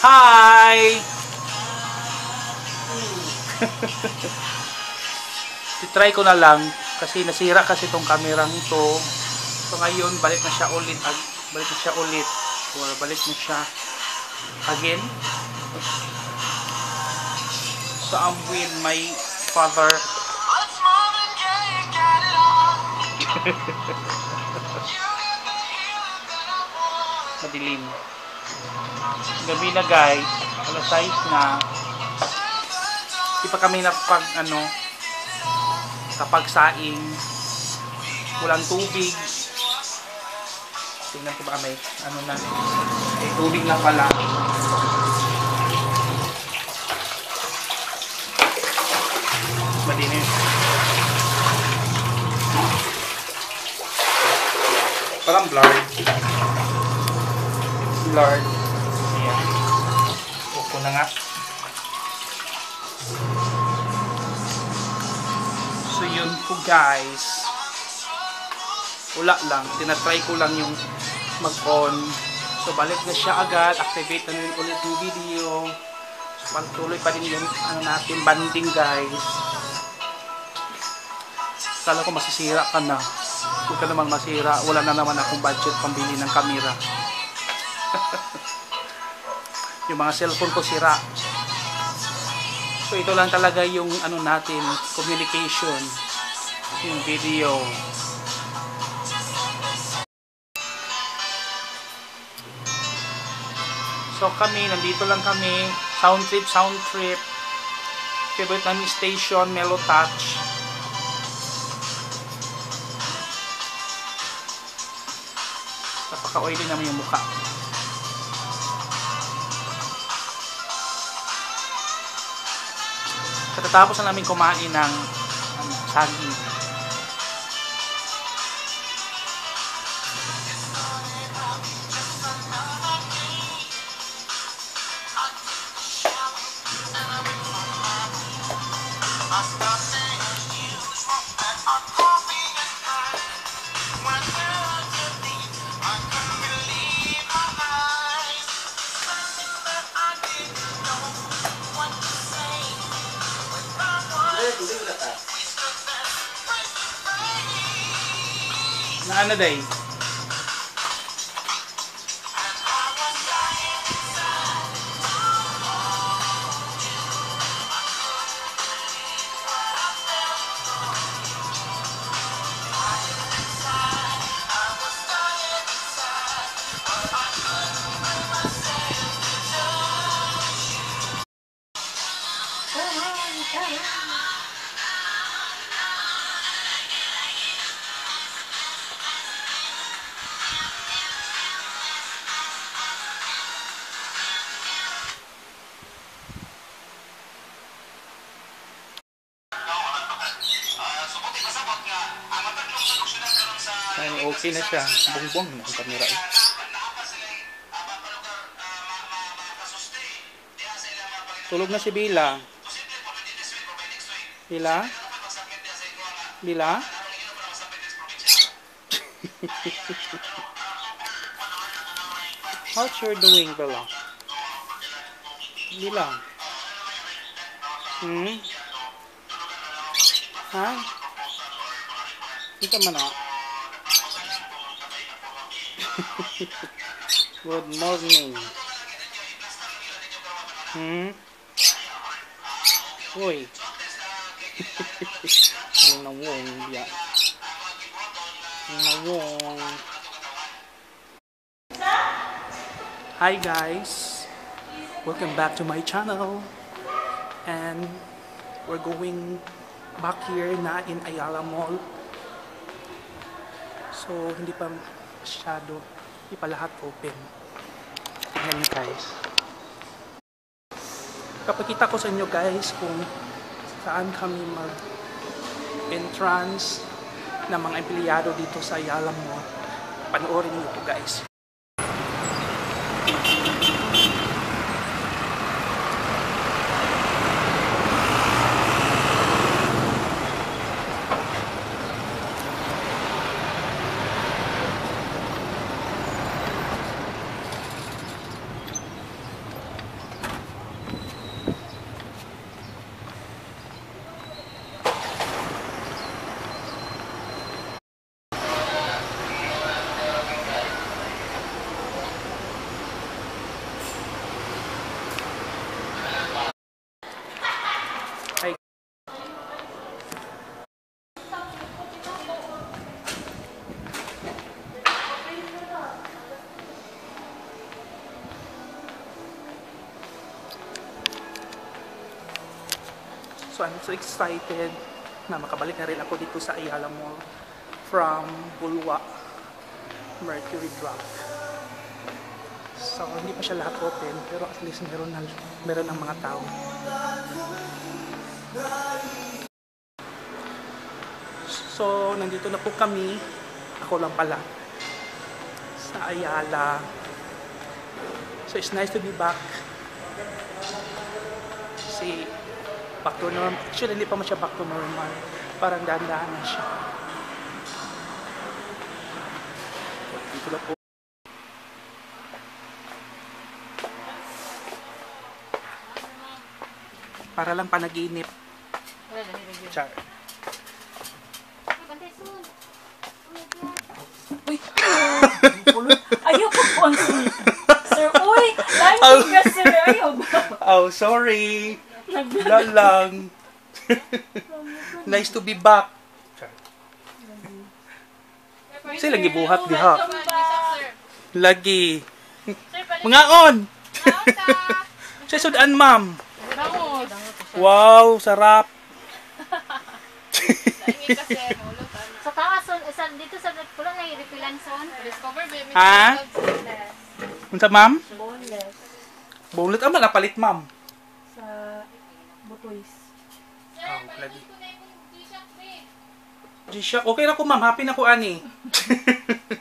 Hi! Titry ko na lang kasi nasira kasi itong kamerang ito. So ngayon, balik na siya ulit. Balik na siya ulit. Or balik na siya again. So I'm with my father. Madilim. Gabi na guys. Alas 6 na. Di pa kami napag ano kapag saing walang tubig. Tingnan ko ba may ano na may tubig na pala. Madilim. Parang blurred blurred ayan upo na nga So yun po guys. Wala lang. Tinatry ko lang yung mag-on. So balik na siya agad. Activate na rin ulit yung video. So pagtuloy pa rin yung ano natin banding guys. Kala ko masisira ka na. Huwag ka naman masira. Wala na naman akong budget pambili ng kamera. yung mga cellphone ko sira. So ito lang talaga yung ano natin, communication, yung video. So kami, nandito lang kami, sound trip, sound trip. Favorite namin station, Melo Touch. Napaka-oily naman yung mukha. Katatapos na namin kumain ng saging. Ano day? Ay, okay na siya. Bongbong na ang kamera. eh. Tulog na si Bila. Bila? Bila? How's your doing, Bella? Bila? Hmm? Ha? Ka man ah. Good morning. Hmm? Uy. Ang nawong ya. Ang nawong. Hi guys. Welcome back to my channel. And we're going back here na in Ayala Mall. So, hindi pa masyado, hindi pa lahat open. Tingnan nyo guys. Kapakita ko sa inyo guys kung saan kami mag entrance ng mga empleyado dito sa Ayala Mall. Panoorin nyo ito guys. So I'm so excited na makabalik na rin ako dito sa Ayala Mall from Bulwa Mercury Drug. So hindi pa siya lahat open pero at least meron na meron ng mga tao. So nandito na po kami. Ako lang pala sa Ayala. So it's nice to be back. Si back to normal. Actually, hindi pa man siya back to normal. Parang dahan-dahan na siya. Dito na po. Para lang panaginip. Char. Uy! Ayoko po ang sweet. Sir, uy! Live ka, sir. Ayoko. Oh, sorry. Wala lang. nice to be back. Char. Sila gibuhat diha. Lagi. Mga on. Sa sudan, ma'am. Wow, sarap. Sa taas, dito sa Pulang na refilan son. Discover baby. Ha? Unsa, ma'am? Boneless. Bulat aman napalit, ma'am. Sa butoys. Oh, lagi. G-Shock. Okay na ko, ma'am. Happy na ko, ani.